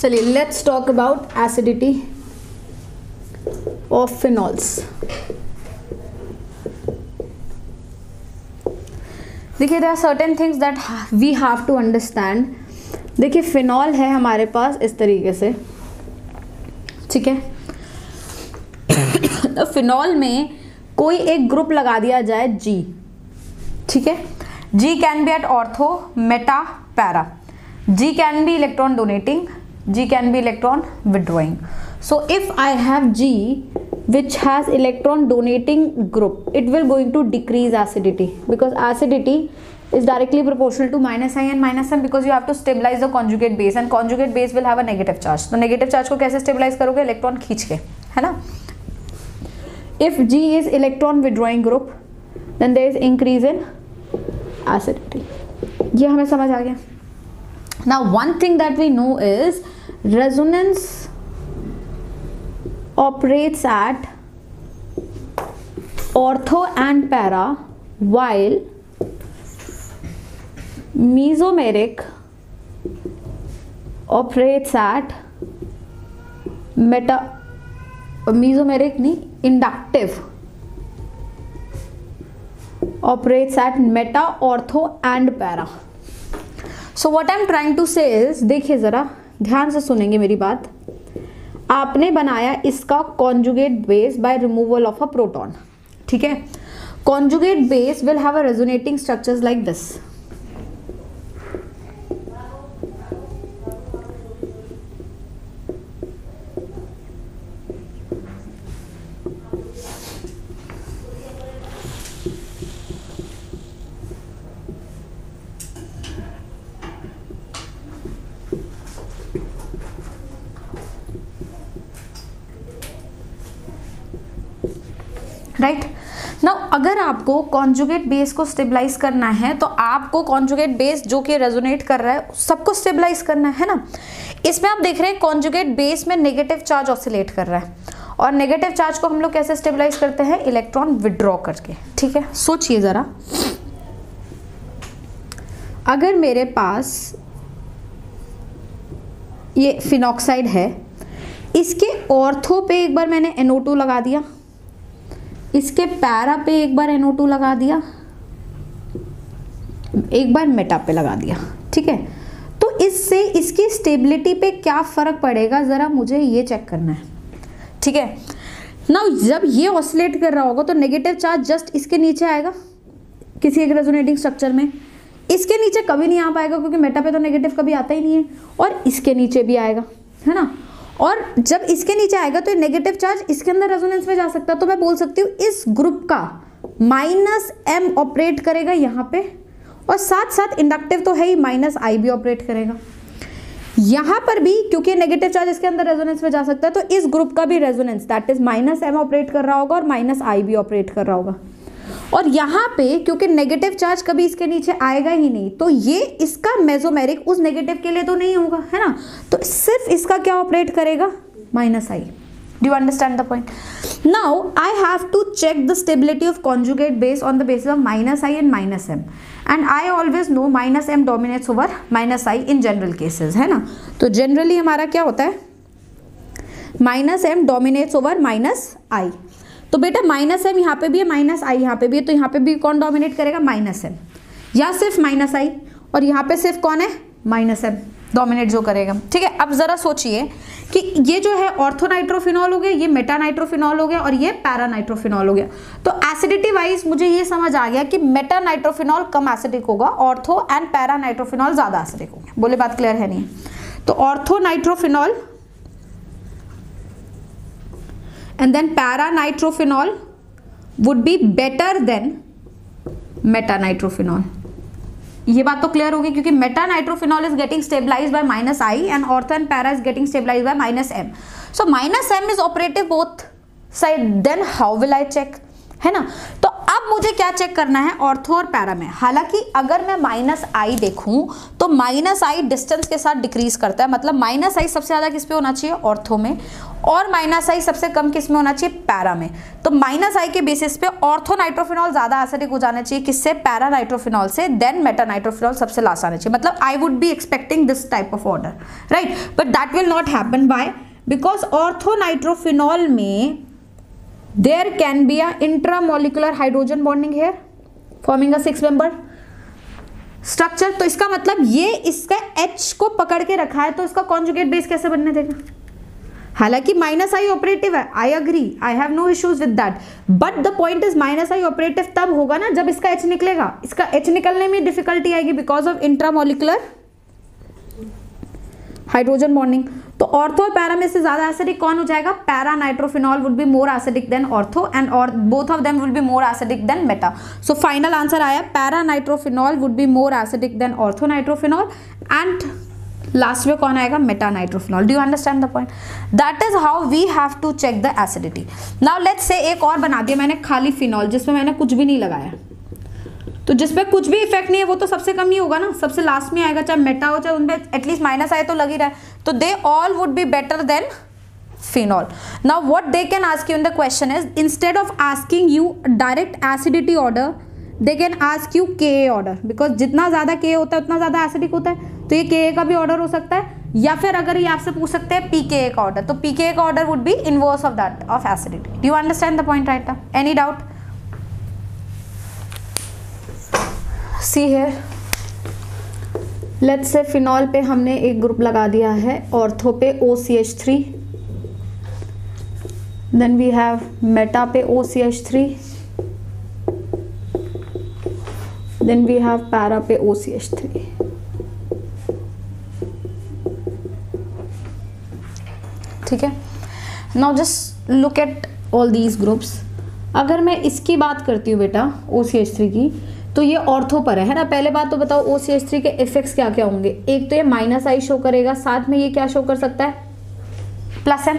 चलिए let's talk about acidity of phenols देखिए there are certain things that we have to understand देखिए phenol है हमारे पास इस तरीके से। ठीक है? फिनॉल में कोई एक ग्रुप लगा दिया जाए जी ठीक है? G can be at ortho meta para G can be electron donating g can be electron withdrawing so if i have g which has electron donating group it will going to decrease acidity because acidity is directly proportional to minus i and minus m because you have to stabilize the conjugate base and conjugate base will have a negative charge तो negative charge को कैसे stabilize करोगे electron खींच के है ना if g is electron withdrawing group then there is increase in acidity ये हमें समझ आ गया now one thing that we know is resonance operates at ortho and para while mesomeric operates at meta mesomeric नहीं inductive operates at meta ortho and para what I am trying to say is देखिए ज़रा ध्यान से सुनेंगे मेरी बात। आपने बनाया इसका conjugate base by removal of a proton ठीक है? Conjugate base will have a resonating structures like this right? ना अगर आपको कॉन्जुगेट बेस को स्टेबलाइज करना है तो आपको कॉन्जुगेट बेस जो कि रेजोनेट कर रहा है, सबको स्टेबलाइज करना है ना? इसमें आप देख रहे हैं कॉन्जुगेट बेस में नेगेटिव चार्ज ऑसिलेट कर रहा है। और नेगेटिव चार्ज को हम लोग कैसे स्टेबलाइज करते हैं? इलेक्ट्रॉन विड्रॉ करके, ठीक है? सोचिए ज़रा। अगर मेरे पास ये फिनॉक्साइड है, इसके ऑर्थो पे एक बार मैंने NO2 लगा दिया। इसके पैरा पे एक बार NO2 लगा दिया। एक बार मेटा पे लगा दिया, ठीक है? तो इससे इसकी स्टेबिलिटी पे क्या फ़र्क पड़ेगा? ज़रा मुझे ये चेक करना है, ठीक है? ना जब ये ऑसिलेट कर रहा होगा तो नेगेटिव चार्ज जस्ट इसके नीचे आएगा, किसी एक रेजोनेटिंग स्ट्रक्चर में। इसके नीचे कभी नहीं आ पाएगा, क्योंकि मेटा पे तो नेगेटिव कभी आता ही नहीं है, और इसके नीचे भी आएगा, है ना? और जब इसके नीचे आएगा तो नेगेटिव चार्ज इसके अंदर रेजोनेंस में जा सकता है। तो मैं बोल सकती हूँ, इस ग्रुप का माइनस एम ऑपरेट करेगा यहाँ पे और साथ साथ इंडक्टिव तो है ही माइनस आई भी ऑपरेट करेगा। यहाँ पर भी, क्योंकि नेगेटिव चार्ज इसके अंदर रेजोनेंस में जा सकता है तो इस ग्रुप का भी resonance that is minus M operate कर रहा होगा और माइनस आई भी ऑपरेट कर रहा होगा। और यहाँ पे, क्योंकि नेगेटिव चार्ज कभी इसके नीचे आएगा ही नहीं तो ये इसका मेजोमेरिक उस नेगेटिव के लिए तो नहीं होगा, है ना? तो सिर्फ़ इसका क्या ऑपरेट करेगा? Minus I do understand the point now I have to check the stability of conjugate base on the basis of minus I and minus M and I always know minus M dominates over minus I in general cases है ना? तो generally हमारा क्या होता है? Minus M dominates over minus I तो बेटा minus M यहाँ पे भी है, माइनस आई यहाँ पे भी है तो यहाँ पे भी कौन डोमिनेट करेगा? माइनस एम या सिर्फ़ माइनस आई और यहाँ पे सिर्फ़ कौन है? माइनस एम डोमिनेट जो करेगा। ठीक है, अब जरा सोचिए कि ये जो है ऑर्थोनाइट्रोफिनॉल हो गया, ये मेटानाइट्रोफिनॉल हो गया, और ये पैरानाइट्रोफिनॉल हो गया। तो एसिडिटी वाइज मुझे ये समझ आ गया कि मेटानाइट्रोफिनॉल कम एसिडिक होगा ऑर्थो एंड पैरानाइट्रोफिनॉल ज़्यादा एसिडिक होगा। बोले, बात क्लियर है नहीं? तो orthonitrophenol and then para-nitrophenol would be better than meta-nitrophenol. ये बात तो क्लियर होगी क्योंकि meta nitrophenol is getting stabilise by minus I and ortho and para is getting stabilise by minus M so minus M is operative both side then how will I check है ना? तो अब मुझे क्या check करना है? Ortho और para में। हालाँकि अगर मैं माइनस आई देखूँ तो माइनस आई डिस्टेंस के साथ डिक्रीज करता है। मतलब माइनस आई सबसे ज़्यादा किस पे होना चाहिए? ऑर्थो में। और माइनस आई सबसे कम किसमें होना चाहिए? पैरा में। तो माइनस आई के बेसिस पे ऑर्थो नाइट्रोफिनॉल ज़्यादा एसिडिक हो जाना चाहिए। किससे? पैरा नाइट्रोफिनॉल से। देन मेटा नाइट्रोफिनॉल सबसे लास्ट आना चाहिए। मतलब I would be expecting this type of order right but that will not happen by because ortho nitrophenol में there can be a intramolecular hydrogen bonding here, forming a six member. Structure तो इसका मतलब ये इसका H को पकड़ के रखा है तो इसका कॉन्जुगेट बेस कैसे बनने देगा? हालाँकि माइनस आई ऑपरेटिव है I agree I have no issues with that but the point is minus I operative तब होगा ना, जब इसका एच निकलेगा। इसका एच निकलने में डिफिकल्टी आएगी because of intramolecular hydrogen bonding तो ऑर्थो और पैरा में से ज़्यादा एसिडिक कौन हो जाएगा? Para nitrophenol would be more acidic than ortho and और both of them will be more acidic than meta so final answer आया para nitrophenol would be more acidic than ortho nitrophenol and last में कौन आएगा? Meta nitrophenol do you understand the point that is how we have to check the acidity now let's say एक और बना दिया मैंने खाली फिनॉल जिसमें मैंने कुछ भी नहीं लगाया। तो जिसपे कुछ भी इफ़ेक्ट नहीं है, वो तो सबसे कम ही होगा ना। सबसे लास्ट में आएगा, चाहे मेटा हो, चाहे उनमें एटलीस्ट माइनस आए तो लग ही रहा है। तो they all would be better than phenol. Now, what they can ask you in the question is, instead of asking you direct acidity order, they can ask you ka order. Because जितना ज़्यादा ka होता है, उतना ज़्यादा acidic होता है। तो ये ka का भी ऑर्डर हो सकता है। या फिर अगर ये आपसे पूछ सकते हैं pka का ऑर्डर तो pka का order would be inverse of that of acidity do you understand the point right any doubt see है। लेट्स से फिनॉल पे हमने एक ग्रुप लगा दिया है ऑर्थो पे O C H three then we have meta पे O C H three then we have para पे ओ सी एच थ्री ठीक है? Now just look at all these groups अगर मैं इसकी बात करती हूँ बेटा ओ सी एच थ्री की तो ये ऑर्थो पर है ना? पहले बात तो बताओ ओ सी एच थ्री के इफेक्ट्स क्या क्या होंगे? एक तो ये माइनस आई शो करेगा, साथ में ये क्या शो कर सकता है? प्लस एम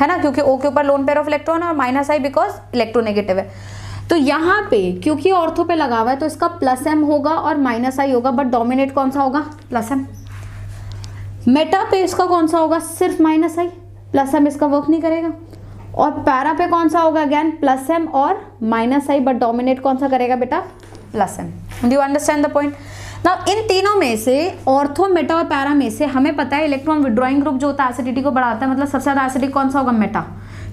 है ना? क्योंकि ओ के ऊपर लोन पेयर ऑफ़ इलेक्ट्रॉन और माइनस आई बिकॉज़ इलेक्ट्रोनेगेटिव है। तो यहाँ पे, क्योंकि ऑर्थो पे लगा हुआ है तो इसका प्लस एम होगा और माइनस आई होगा बट डोमिनेट कौन सा होगा? प्लस एम मेटा पे इसका कौन सा होगा? सिर्फ़ माइनस आई प्लस एम इसका वर्क नहीं करेगा। और पैरा पे कौन सा होगा अगैन प्लस एम और माइनस आई बट डोमिनेट कौन सा करेगा बेटा? Plus M. Do understand the point ना इन तीनों में से ऑर्थो मेटा और पैरा में से हमें पता है इलेक्ट्रॉन विड्रॉइंग ग्रुप जो होता है एसिडिटी को बढ़ाता है मतलब सबसे ज़्यादा एसिडिक कौन सा होगा? मेटा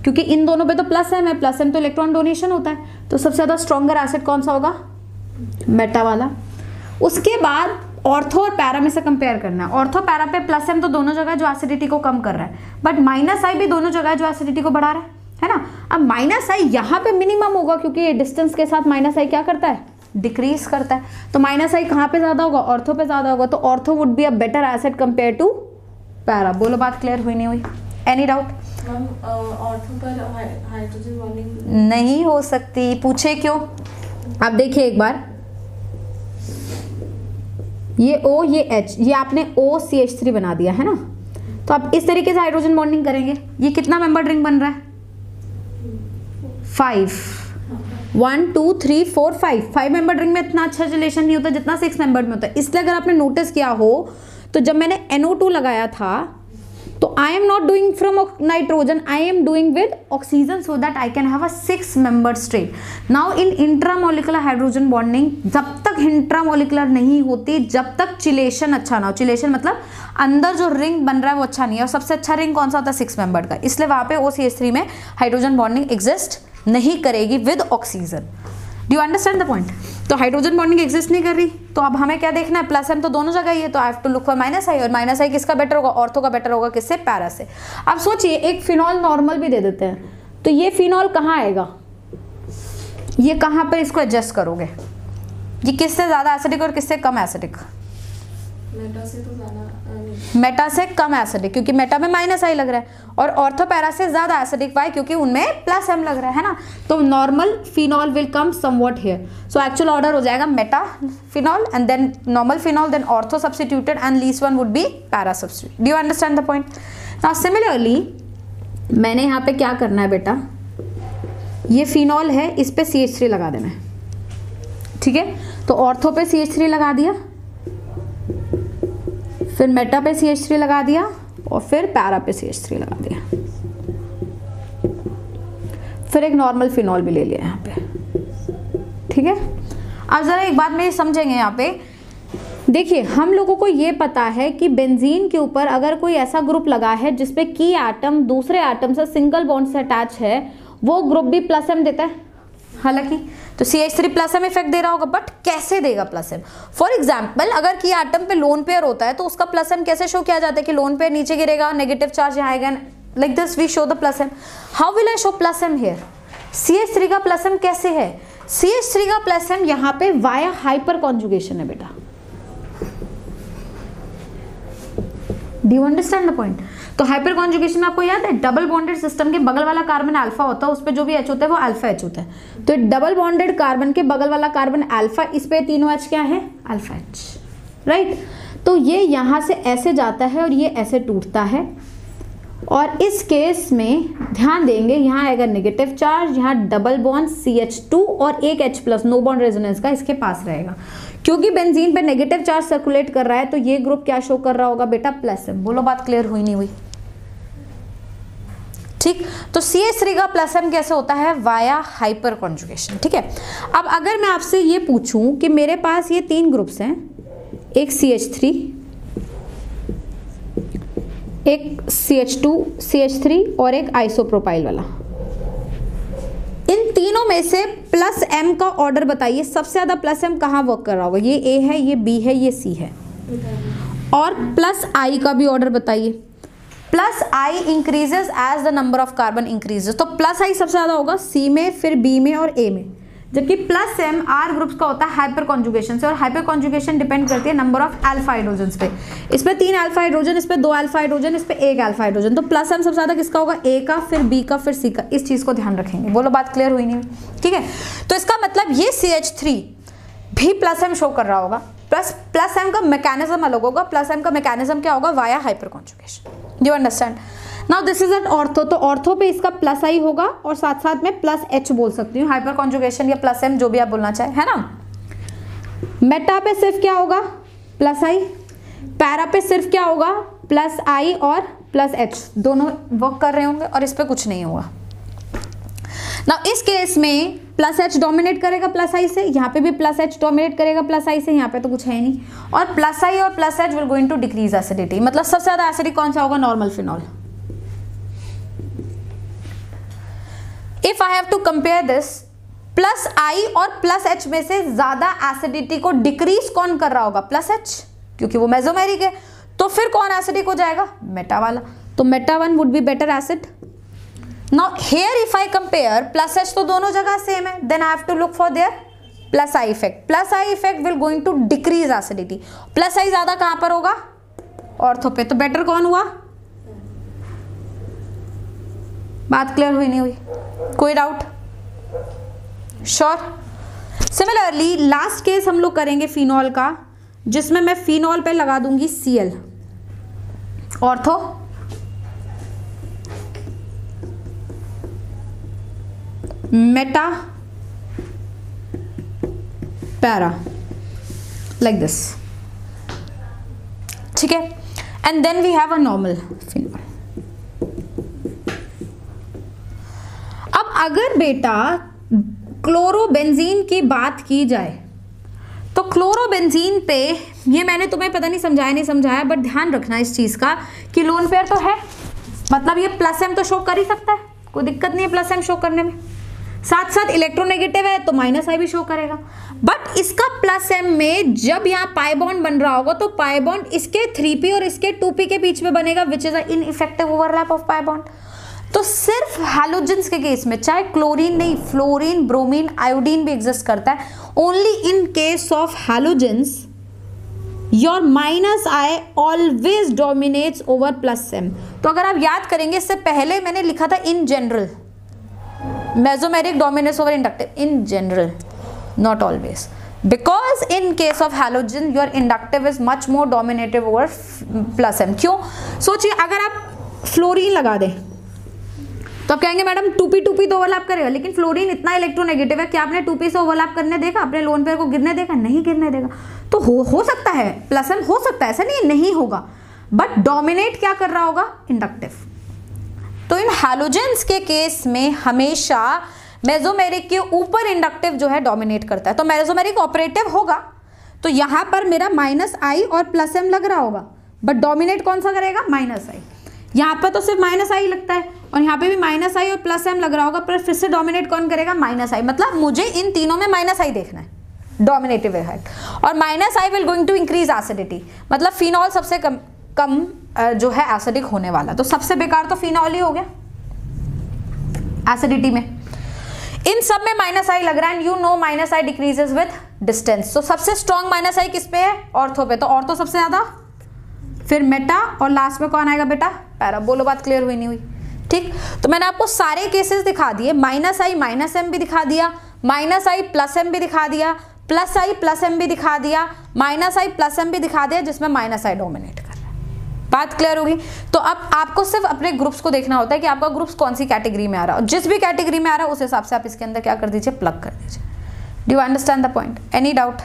क्योंकि इन दोनों पे तो प्लस एम है प्लस एम तो इलेक्ट्रॉन डोनेशन होता है। तो सबसे ज़्यादा स्ट्रॉन्गर एसिड कौन सा होगा? मेटा वाला। उसके बाद ऑर्थो और पैरा में से कंपेयर करना है। ऑर्थो पैरा पे प्लस एम तो दोनों जगह जो एसिडिटी को कम कर रहा है। बट माइनस आई भी दोनों जगह जो एसिडिटी को बढ़ा रहा है। है ना? अब माइनस आई यहाँ पे मिनिमम होगा, क्योंकि डिस्टेंस के साथ माइनस आई क्या करता है? डिक्रीज करता है। तो माइनस आई कहाँ पे ज़्यादा होगा? ऑर्थो पे ज़्यादा होगा। तो ortho would be a better acid compare to para बोलो बात क्लियर हुई नहीं हुई? एनी डाउट नहीं हो सकती। पूछे क्यों? आप देखिए एक बार। ये O ये H ये आपने ओ सी एच थ्री बना दिया है ना? तो आप इस तरीके से हाइड्रोजन बॉन्डिंग करेंगे। ये कितना मेंबर रिंग बन रहा है? Five one two three four five five member ring में इतना अच्छा रिलेशन नहीं होता जितना सिक्स मेंबर में होता है। इसलिए अगर आपने नोटिस किया हो तो जब मैंने NO2 लगाया था तो I am not doing from nitrogen I am doing with oxygen so that I can have a six member straight now in intramolecular hydrogen bonding जब तक इंट्रामोलिकुलर नहीं होती, जब तक चिलेशन अच्छा ना हो। चिलेशन मतलब अंदर जो रिंग बन रहा है वो अच्छा नहीं है। और सबसे अच्छा रिंग कौन सा होता है? सिक्स मेंबर का। इसलिए वहाँ पे ओ में हाइड्रोजन बॉन्डिंग एग्जिस्ट नहीं करेगी with oxygen do you understand the point तो हाइड्रोजन बॉन्डिंग एग्जिस्ट नहीं कर रही। तो अब हमें क्या देखना है? प्लस एम तो दोनों जगह ही है तो I have to look for minus I और माइनस आई किसका बेटर होगा? ऑर्थो का बेटर होगा किससे? पैरा से. अब सोचिए, एक फिनॉल नॉर्मल भी दे देते हैं। तो ये फिनॉल कहाँ आएगा? ये कहाँ पर इसको एडजस्ट करोगे? ये किससे ज़्यादा एसिडिक और किससे कम एसिडिक मेटा से तो ज़्यादा मेटा से कम एसिडिक क्योंकि मेटा में माइनस आई लग रहा है और ऑर्थोपैरा से ज़्यादा एसिडिक वाई क्योंकि उनमें प्लस एम लग रहा है ना? तो normal phenol will come somewhat here so actual order हो जाएगा meta phenol and then normal phenol then ortho substituted and least one would be para substitute do you understand the point now similarly मैंने यहाँ पे क्या करना है बेटा? ये फिनॉल है, इस पे सी एच थ्री लगा देना है। ठीक है? तो ऑर्थो पे सी एच थ्री लगा दिया। फिर मेटा पे सी एच थ्री लगा दिया और फिर पैरा पे सी एच थ्री लगा दिया। फिर एक नॉर्मल फिनॉल भी ले लिया यहाँ पे। ठीक है? अब ज़रा एक बात मेरी समझेंगे यहाँ पे। देखिए, हम लोगों को ये पता है कि बेंजीन के ऊपर अगर कोई ऐसा ग्रुप लगा है जिसपे की एटम दूसरे एटम से सिंगल बॉन्ड से अटैच है, वो ग्रुप भी प्लस एम देता है। हालाँकि तो C H three plus M effect दे रहा होगा बट कैसे देगा प्लस एम फॉर एग्ज़ाम्पल अगर की एटम पे लोन पेयर होता है तो उसका प्लस एम कैसे शो किया जाता है कि लोन पेयर नीचे गिरेगा नेगेटिव चार्ज यहाँ आएगा like this we show the plus M how will I show plus M here C H three का प्लस एम कैसे है? सी एच थ्री का प्लस एम यहाँ पे वाया हाइपर कॉन्जुगेशन है बेटा। डू अंडरस्टैंड द पॉइंट तो hyperconjugation आपको याद है? डबल बॉन्डेड सिस्टम के बगल वाला कार्बन अल्फ़ा होता है, उस पर जो भी एच होता है, वो अल्फ़ा एच होता है। तो डबल बॉन्डेड कार्बन के बगल वाला कार्बन अल्फ़ा इस पे तीनों एच क्या है? अल्फ़ा एच राइट तो ये यहाँ से ऐसे जाता है और ये ऐसे टूटता है। और इस केस में ध्यान देंगे, यहाँ आएगा नेगेटिव चार्ज यहाँ double bond C H two और एक H plus no bond resonance का इसके पास रहेगा। क्योंकि बेंजीन पे नेगेटिव चार्ज सर्कुलेट कर रहा है तो ये ग्रुप क्या शो कर रहा होगा बेटा? प्लस एम बोलो, बात क्लियर हुई नहीं हुई। ठीक? तो सी एस थ्री का प्लस एम कैसे होता है? वाया हाइपर कॉन्जुगेशन ठीक है? अब अगर मैं आपसे ये पूछूँ कि मेरे पास ये तीन ग्रुप्स हैं, एक सी एच थ्री एक C H two C H three और एक आइसोप्रोपाइल वाला। इन तीनों में से प्लस एम का ऑर्डर बताइए। सबसे ज़्यादा प्लस एम कहाँ वर्क कर रहा होगा? ये ए है, ये बी है, ये सी है। और प्लस आई का भी ऑर्डर बताइए। Plus I increases as the number of carbon increases तो प्लस आई सबसे ज़्यादा होगा सी में, फिर बी में और ए में। जबकि प्लस एम आर ग्रुप्स का होता है हाइपर कॉन्जुगेशन से और हाइपर कॉन्जुगेशन डिपेंड करती है नंबर ऑफ़ अल्फ़ा हाइड्रोजन पे। इस पे तीन अल्फ़ा हाइड्रोजन इस पर दो अल्फ़ा हाइड्रोजन इस पे एक अल्फ़ा हाइड्रोजन तो प्लस एम सबसे ज़्यादा किसका होगा? ए का, फिर बी का, फिर सी का। इस चीज़ को ध्यान रखेंगे। बोलो बात क्लियर हुई नहीं। ठीक है? तो इसका मतलब ये सी एच थ्री भी प्लस एम शो कर रहा होगा। प्लस प्लस एम का मैकेनिज्म अलग होगा। प्लस एम का मैकेनिज्म क्या होगा? Via hyperconjugation you understand now this is an ortho तो ऑर्थो पे इसका प्लस आई होगा और साथ साथ में प्लस एच बोल सकती हूँ। हाइपर कॉन्जुगेशन या प्लस एम जो भी आप बोलना चाहे, है ना? मेटा पे सिर्फ़ क्या होगा? प्लस आई पैरा पे सिर्फ़ क्या होगा? प्लस आई और प्लस एच दोनों वर्क कर रहे होंगे और इस पर कुछ नहीं होगा। ना इस केस में प्लस एच डोमिनेट करेगा प्लस आई से। यहाँ पे भी प्लस एच डोमिनेट करेगा प्लस आई से। यहाँ पे तो कुछ है नहीं। और प्लस आई और plus H will going to decrease acidity मतलब सबसे ज़्यादा एसिडिक कौन सा होगा? Normal phenol if I have to compare this plus I और प्लस एच में से ज़्यादा एसिडिटी को डिक्रीज कौन कर रहा होगा? प्लस एच क्योंकि वो मेजोमेरिक है। तो फिर कौन एसिडिक हो जाएगा? मेटा वाला। तो meta one would be better acid now here if I compare plus H तो दोनों जगह सेम है। Then I have to look for their plus I effect plus I effect will going to decrease acidity plus I ज़्यादा कहाँ पर होगा? Ortho पे। तो बेटर कौन हुआ? बात क्लियर हुई, नहीं हुई? कोई doubt sure similarly last case हम लोग करेंगे फिनॉल का, जिसमें मैं फिनॉल पे लगा दूँगी C L ortho meta para like this ठीक है? And then we have a normal phenol अब अगर बेटा क्लोरोबेंजीन की बात की जाए तो क्लोरोबेंजीन पे, ये मैंने तुम्हें पता नहीं समझाया नहीं समझाया बट ध्यान रखना इस चीज़ का कि लोन पेयर तो है। मतलब ये प्लस एम तो शो कर ही सकता है। कोई दिक्कत नहीं है प्लस एम शो करने में। साथ साथ इलेक्ट्रोनेगेटिव है तो माइनस आई भी शो करेगा। बट इसका प्लस एम में जब यहाँ पाइबॉन्ड बन रहा होगा तो पाइबॉन्ड इसके थ्री पी और इसके टू पी के बीच में बनेगा which is ineffective overlap of pi bond तो सिर्फ़ हैलोजेंस के केस में, चाहे क्लोरीन नहीं फ्लोरीन ब्रोमीन आयोडीन भी एग्जिस्ट करता है only in case of halogens your minus I always dominates over plus M तो अगर आप याद करेंगे, इससे पहले मैंने लिखा था in general mesomeric dominance over inductive in general not always because in case of halogen your inductive is much more dominative over plus M क्यों? सोचिए, अगर आप फ्लोरीन लगा दें तो आप कहेंगे, मैडम, टूपी टूपी तो ओवरलैप करेगा लेकिन फ्लोरीन इतना इलेक्ट्रोनेगेटिव है, क्या आपने टू पी से ओवरलैप करने देखा? अपने लोन पेयर को गिरने देखा? नहीं गिरने देगा तो हो हो सकता है प्लस एम हो सकता है, ऐसा नहीं नहीं होगा। बट डोमिनेट क्या कर रहा होगा? इंडक्टिव तो इन हैलोजेंस के केस में हमेशा मेजोमेरिक के ऊपर इंडक्टिव जो है डोमिनेट करता है। तो मेजोमेरिक ऑपरेटिव होगा। तो यहाँ पर मेरा माइनस आई और प्लस एम लग रहा होगा। बट डोमिनेट कौन सा करेगा? माइनस आई यहाँ पर तो सिर्फ़ माइनस आई लगता है। और यहाँ पे भी माइनस आई और प्लस एम लग रहा होगा, पर फिर से डोमिनेट कौन करेगा? माइनस आई मतलब मुझे इन तीनों में माइनस आई देखना है। डोमिनेटिव इफ़ेक्ट और minus I will going to increase acidity मतलब फिनॉल सबसे कम कम जो है एसिडिक होने वाला। तो सबसे बेकार तो फिनॉल ही हो गया। एसिडिटी में। इन सब में माइनस आई लग रहा है you know minus I decreases with distance तो सबसे स्ट्रॉन्ग माइनस आई किस पे है? ऑर्थो पे। तो ऑर्थो सबसे ज़्यादा? फिर मेटा और लास्ट में कौन आएगा बेटा? पैरा बोलो बात क्लियर हुई नहीं हुई। ठीक? तो मैंने आपको सारे केसेस दिखा दिए। माइनस आई माइनस एम भी दिखा दिया। माइनस आई प्लस एम भी दिखा दिया। प्लस आई प्लस एम भी दिखा दिया। माइनस आई प्लस एम भी दिखा दिया, जिसमें माइनस आई डोमिनेट कर रहा है। बात क्लियर होगी? तो अब आपको सिर्फ़ अपने ग्रुप्स को देखना होता है कि आपका ग्रुप्स कौन सी कैटेगरी में आ रहा है। जिस भी कैटेगरी में आ रहा है, उस हिसाब से आप इसके अंदर क्या कर दीजिए? प्लग कर दीजिए। Do understand the point any doubt